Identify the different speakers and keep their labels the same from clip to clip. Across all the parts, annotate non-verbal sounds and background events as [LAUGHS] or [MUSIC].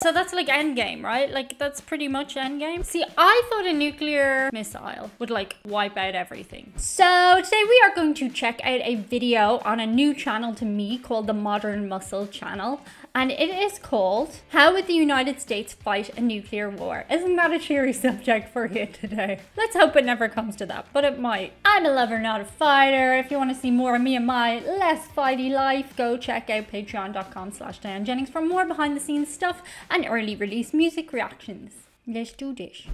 Speaker 1: So that's like endgame, right? Like that's pretty much endgame. See, I thought a nuclear missile would like wipe out everything. So today we are going to check out a video on a new channel to me called the Modern Muscle channel. And it is called How Would the United States Fight a Nuclear War? Isn't that a cheery subject for you today? Let's hope it never comes to that, but it might. I'm a lover, not a fighter. If you want to see more of me and my less fighty life, go check out patreon.com slash Diane Jennings for more behind the scenes stuff and early release music reactions. Let's do this.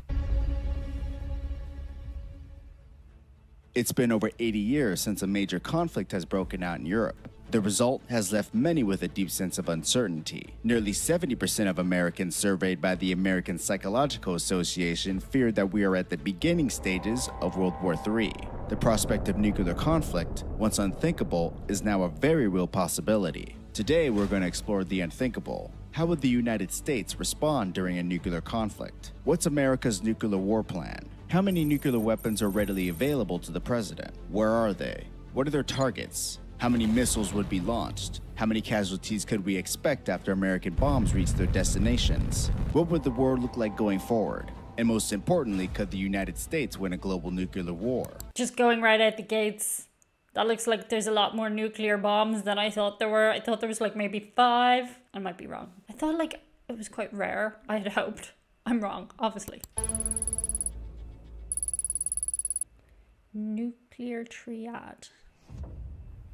Speaker 2: It's been over 80 years since a major conflict has broken out in Europe. The result has left many with a deep sense of uncertainty. Nearly 70% of Americans surveyed by the American Psychological Association feared that we are at the beginning stages of World War III. The prospect of nuclear conflict, once unthinkable, is now a very real possibility. Today, we're going to explore the unthinkable. How would the United States respond during a nuclear conflict? What's America's nuclear war plan? How many nuclear weapons are readily available to the president? Where are they? What are their targets? How many missiles would be launched? How many casualties could we expect after American bombs reach their destinations? What would the world look like going forward? And most importantly, could the United States win a global nuclear war?
Speaker 1: Just going right out the gates. That looks like there's a lot more nuclear bombs than I thought there were. I thought there was like maybe five. I might be wrong. I thought like it was quite rare. I had hoped. I'm wrong, obviously. Nuclear triad.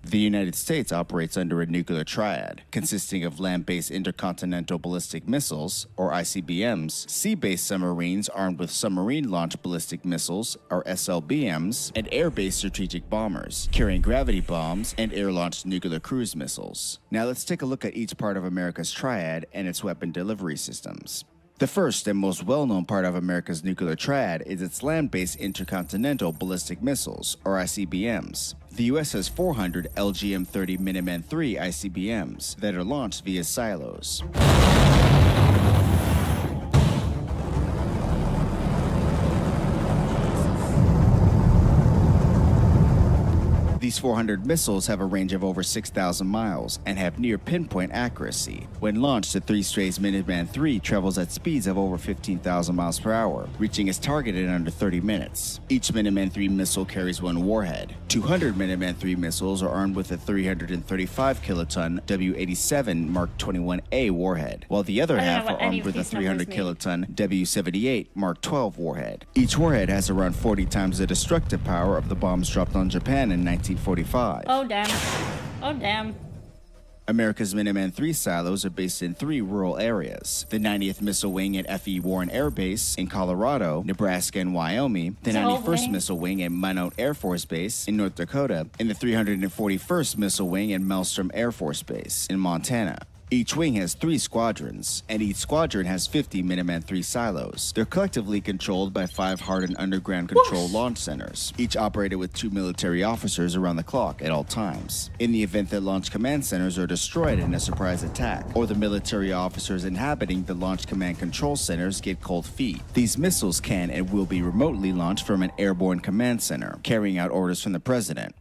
Speaker 2: The United States operates under a nuclear triad, consisting of land based intercontinental ballistic missiles, or ICBMs, sea based submarines armed with submarine launched ballistic missiles, or SLBMs, and air based strategic bombers, carrying gravity bombs and air launched nuclear cruise missiles. Now let's take a look at each part of America's triad and its weapon delivery systems. The first and most well known part of America's nuclear triad is its land based intercontinental ballistic missiles, or ICBMs. The US has 400 LGM 30 Minuteman III ICBMs that are launched via silos. These 400 missiles have a range of over 6,000 miles and have near pinpoint accuracy. When launched, the three-stage Minuteman III travels at speeds of over 15,000 miles per hour, reaching its target in under 30 minutes. Each Minuteman III missile carries one warhead. 200 Minuteman III missiles are armed with a 335 kiloton W-87 Mark 21A warhead, while the other half are armed with a 300 kiloton W-78 Mark 12 warhead. Each warhead has around 40 times the destructive power of the bombs dropped on Japan in 19 1945.
Speaker 1: Oh, damn. Oh, damn.
Speaker 2: America's Minuteman III silos are based in three rural areas the 90th Missile Wing at F.E. Warren Air Base in Colorado, Nebraska, and Wyoming, the 91st Missile Wing at Minot Air Force Base in North Dakota, and the 341st Missile Wing at Malmstrom Air Force Base in Montana. Each wing has three squadrons, and each squadron has 50 Minuteman III silos. They're collectively controlled by five hardened underground control launch centers, each operated with two military officers around the clock at all times. In the event that launch command centers are destroyed in a surprise attack, or the military officers inhabiting the launch command control centers get cold feet, these missiles can and will be remotely launched from an airborne command center, carrying out orders from the president.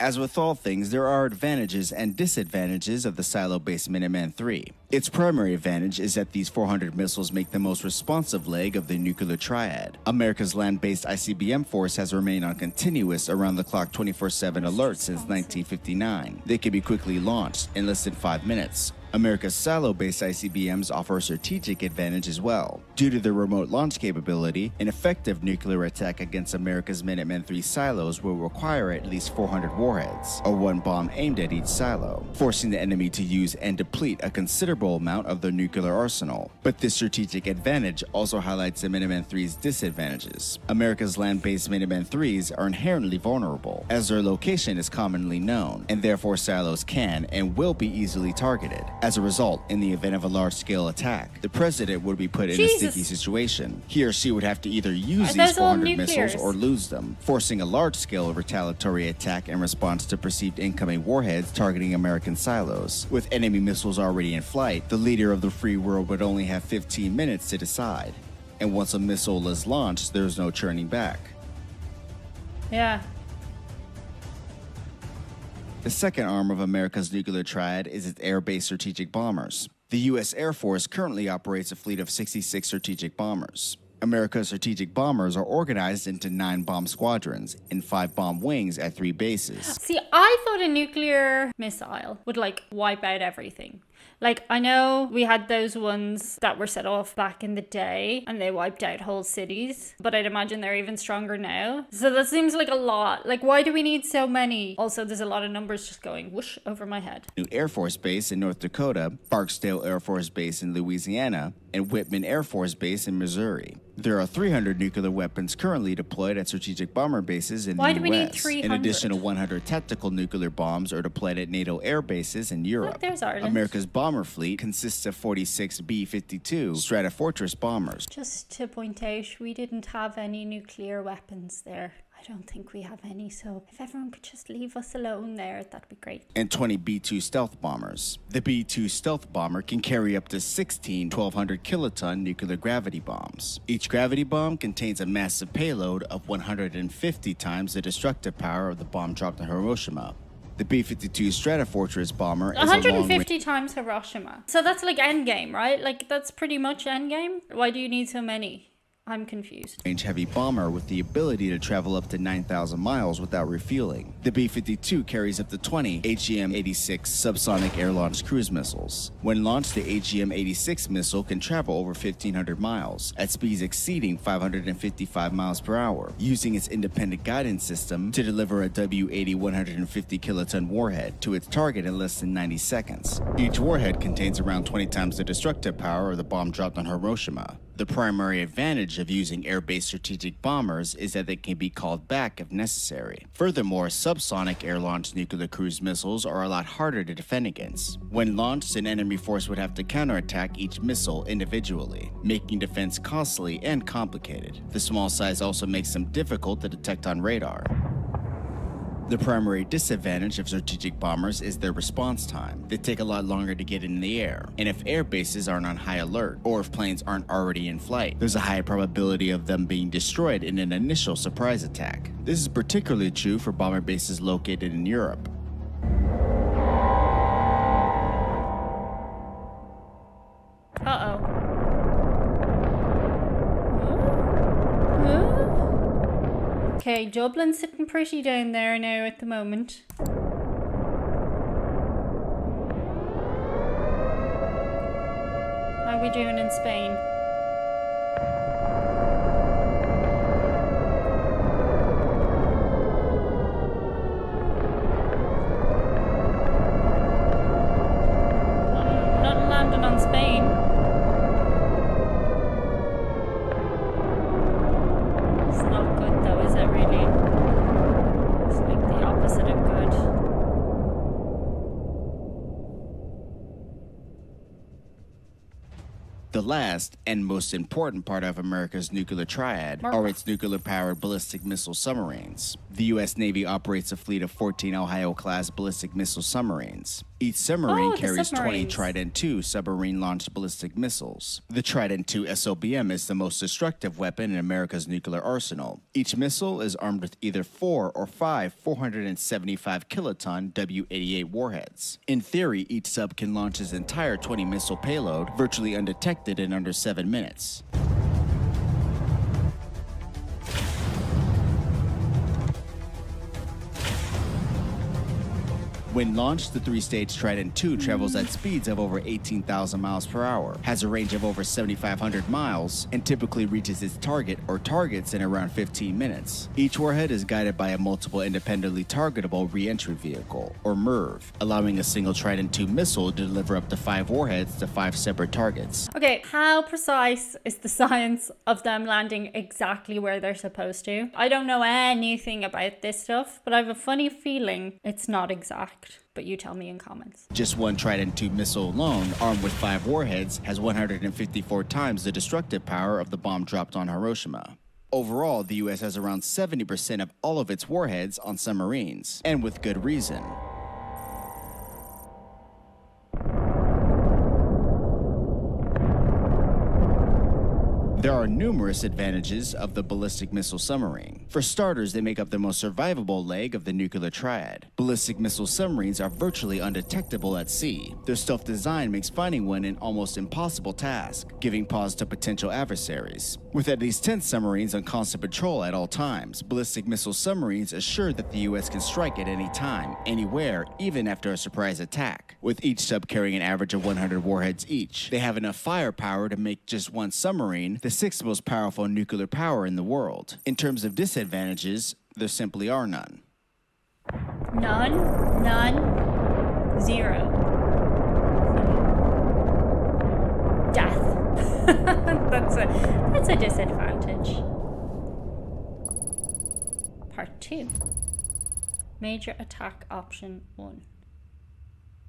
Speaker 2: As with all things, there are advantages and disadvantages of the silo based Minuteman III. Its primary advantage is that these 400 missiles make the most responsive leg of the nuclear triad. America's land based ICBM force has remained on continuous around the clock 24 7 alert since 1959. They can be quickly launched in less than 5 minutes, America's silo-based ICBMs offer a strategic advantage as well. Due to their remote launch capability, an effective nuclear attack against America's Minuteman III silos will require at least 400 warheads, or one bomb aimed at each silo, forcing the enemy to use and deplete a considerable amount of their nuclear arsenal. But this strategic advantage also highlights the Minuteman III's disadvantages. America's land-based Minuteman IIIs are inherently vulnerable, as their location is commonly known, and therefore silos can and will be easily targeted. As a result, in the event of a large scale attack, the president would be put in Jesus. a sticky situation. He or she would have to either use Are these 400 missiles or lose them, forcing a large scale retaliatory attack in response to perceived incoming warheads targeting American silos. With enemy missiles already in flight, the leader of the free world would only have 15 minutes to decide. And once a missile is launched, there's no turning back.
Speaker 1: Yeah,
Speaker 2: the second arm of America's nuclear triad is its air based strategic bombers. The U.S. Air Force currently operates a fleet of 66 strategic bombers. America's strategic bombers are organized into nine bomb squadrons and five bomb wings at three bases.
Speaker 1: See, I thought a nuclear missile would like wipe out everything. Like, I know we had those ones that were set off back in the day and they wiped out whole cities, but I'd imagine they're even stronger now. So that seems like a lot. Like, why do we need so many? Also, there's a lot of numbers just going whoosh over my head.
Speaker 2: New Air Force Base in North Dakota, Barksdale Air Force Base in Louisiana, and Whiteman Air Force Base in Missouri. There are 300 nuclear weapons currently deployed at strategic bomber bases in
Speaker 1: Why
Speaker 2: the
Speaker 1: do we
Speaker 2: U.S.
Speaker 1: need 300?
Speaker 2: An additional 100 tactical nuclear bombs are deployed at NATO air bases in Europe.
Speaker 1: there's
Speaker 2: America's bomber fleet consists of 46 B-52 Stratofortress bombers.
Speaker 1: Just to point out, we didn't have any nuclear weapons there. I don't think we have any, so if everyone could just leave us alone there, that'd be great.
Speaker 2: and 20 B-2 stealth bombers. The B-2 stealth bomber can carry up to 16 1200 kiloton nuclear gravity bombs. Each gravity bomb contains a massive payload of 150 times the destructive power of the bomb dropped on Hiroshima. The B-52 Stratofortress bomber is a
Speaker 1: 150 times Hiroshima. So that's like endgame, right? Like that's pretty much endgame. Why do you need so many? I'm confused.
Speaker 2: range heavy bomber with the ability to travel up to 9,000 miles without refueling. The B 52 carries up to 20 AGM 86 subsonic air launched cruise missiles. When launched, the AGM 86 missile can travel over 1,500 miles at speeds exceeding 555 miles per hour, using its independent guidance system to deliver a W 80 150 kiloton warhead to its target in less than 90 seconds. Each warhead contains around 20 times the destructive power of the bomb dropped on Hiroshima. The primary advantage of using air based strategic bombers is that they can be called back if necessary. Furthermore, subsonic air launched nuclear cruise missiles are a lot harder to defend against. When launched, an enemy force would have to counterattack each missile individually, making defense costly and complicated. The small size also makes them difficult to detect on radar. The primary disadvantage of strategic bombers is their response time. They take a lot longer to get in the air, and if air bases aren't on high alert, or if planes aren't already in flight, there's a high probability of them being destroyed in an initial surprise attack. This is particularly true for bomber bases located in Europe.
Speaker 1: Okay, Dublin's sitting pretty down there now at the moment. How are we doing in Spain? The
Speaker 2: last and most important part of America's nuclear triad
Speaker 1: Mark.
Speaker 2: are its nuclear powered ballistic missile submarines. The U.S. Navy operates a fleet of 14 Ohio class ballistic missile submarines. Each submarine
Speaker 1: Oh,
Speaker 2: carries 20. Trident II submarine launched ballistic missiles. The Trident II SLBM is the most destructive weapon in America's nuclear arsenal. Each missile is armed with either four or five 475 kiloton W 88 warheads. In theory, each sub can launch its entire 20 missile payload virtually undetected in under seven minutes. When launched, the three-stage Trident II travels at speeds of over 18,000 miles per hour, has a range of over 7,500 miles, and typically reaches its target or targets in around 15 minutes. Each warhead is guided by a multiple independently targetable reentry vehicle, or MIRV, allowing a single Trident II missile to deliver up to five warheads to five separate targets.
Speaker 1: Okay, how precise is the [LAUGHS] science of them landing exactly where they're supposed to? I don't know anything about this stuff, but I have a funny feeling it's not exact. But you tell me in comments.
Speaker 2: Just one Trident II missile alone, armed with five warheads, has 154 times the destructive power of the bomb dropped on Hiroshima. Overall, the US has around 70% of all of its warheads on submarines, and with good reason. There are numerous advantages of the ballistic missile submarine. For starters, they make up the most survivable leg of the nuclear triad. Ballistic missile submarines are virtually undetectable at sea. Their stealth design makes finding one an almost impossible task, giving pause to potential adversaries. With at least 10 submarines on constant patrol at all times, ballistic missile submarines assure that the US can strike at any time, anywhere, even after a surprise attack. With each sub carrying an average of 100 warheads each, they have enough firepower to make just one submarine the sixth most powerful nuclear power in the world. In terms of disadvantages, there simply are none.
Speaker 1: None, none, zero. Death. [LAUGHS] that's a that's a disadvantage. Part two. Major attack option one.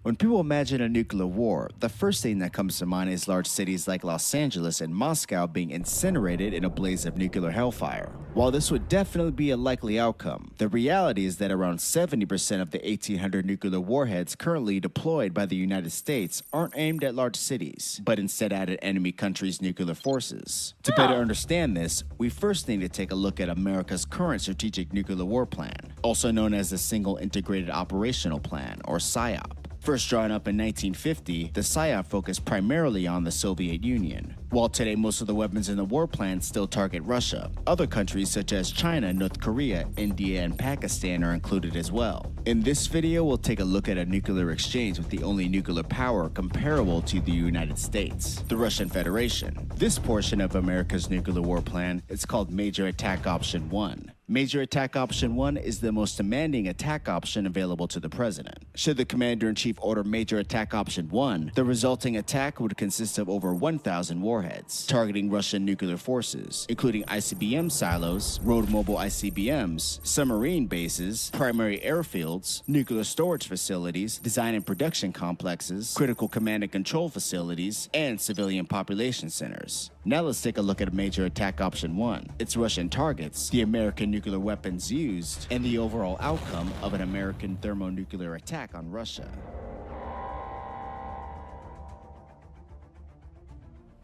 Speaker 2: When people imagine a nuclear war, the first thing that comes to mind is large cities like Los Angeles and Moscow being incinerated in a blaze of nuclear hellfire. While this would definitely be a likely outcome, the reality is that around 70% of the 1,800 nuclear warheads currently deployed by the United States aren't aimed at large cities, but instead at enemy countries' nuclear forces. To better understand this, we first need to take a look at America's current Strategic Nuclear War Plan, also known as the Single Integrated Operational Plan, or SIOP. First drawn up in 1950, the SIOP focused primarily on the Soviet Union. While today most of the weapons in the war plan still target Russia, other countries such as China, North Korea, India, and Pakistan are included as well. In this video, we'll take a look at a nuclear exchange with the only nuclear power comparable to the United States, the Russian Federation. This portion of America's nuclear war plan is called Major Attack Option 1. Major Attack Option 1 is the most demanding attack option available to the President. Should the Commander in Chief order Major Attack Option 1, the resulting attack would consist of over 1,000 warheads, targeting Russian nuclear forces, including ICBM silos, road mobile ICBMs, submarine bases, primary airfields, nuclear storage facilities, design and production complexes, critical command and control facilities, and civilian population centers. Now let's take a look at a Major Attack Option 1, its Russian targets, the American nuclear weapons used, and the overall outcome of an American thermonuclear attack on Russia.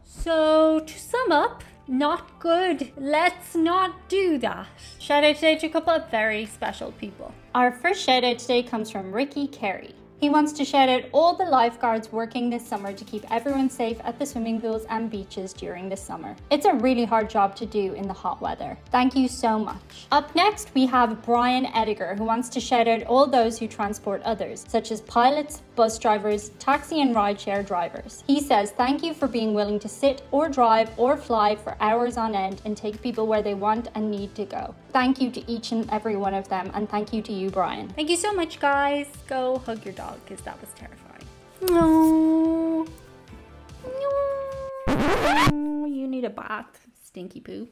Speaker 1: So, to sum up, not good. Let's not do that. Shout out today to a couple of very special people. Our first shout out today comes from Ricky Carey. He wants to shout out all the lifeguards working this summer to keep everyone safe at the swimming pools and beaches during the summer. It's a really hard job to do in the hot weather. Thank you so much. Up next, we have Brian Ediger, who wants to shout out all those who transport others, such as pilots, bus drivers, taxi and rideshare drivers. He says, Thank you for being willing to sit or drive or fly for hours on end and take people where they want and need to go. Thank you to each and every one of them, and thank you to you, Brian. Thank you so much, guys. Go hug your dog because that was terrifying. No. No. You need a bath, stinky poo.